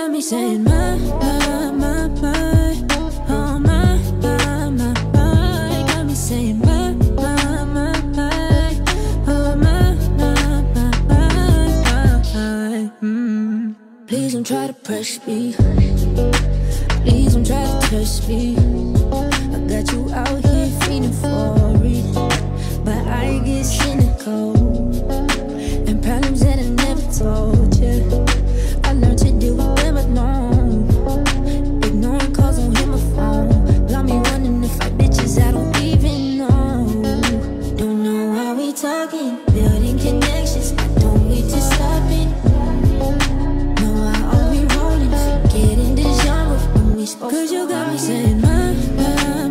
got me saying my, my, my, my. Oh, my, my, my, my. Got me saying my, my, my, my. Oh, my, my, my. Mm. Please don't try to press me. Please don't try to touch me. I got you out here feeling for it. But I get cynical. talking, building connections. Don't need to stop it. No, I always rolling, forgetting this genre. Cause you got me saying, my, my,